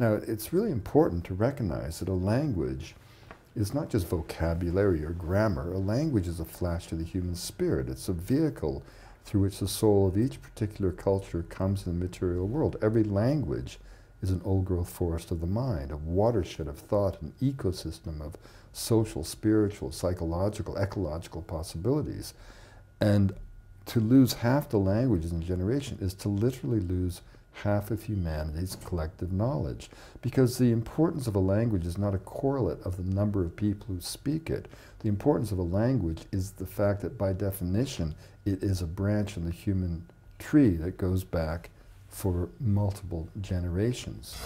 Now, it's really important to recognize that a language is not just vocabulary or grammar. A language is a flash to the human spirit. It's a vehicle through which the soul of each particular culture comes in the material world. Every language is an old-growth forest of the mind, a watershed of thought, an ecosystem of social, spiritual, psychological, ecological possibilities. And to lose half the languages in a generation is to literally lose half of humanity's collective knowledge. Because the importance of a language is not a correlate of the number of people who speak it. The importance of a language is the fact that by definition it is a branch in the human tree that goes back for multiple generations.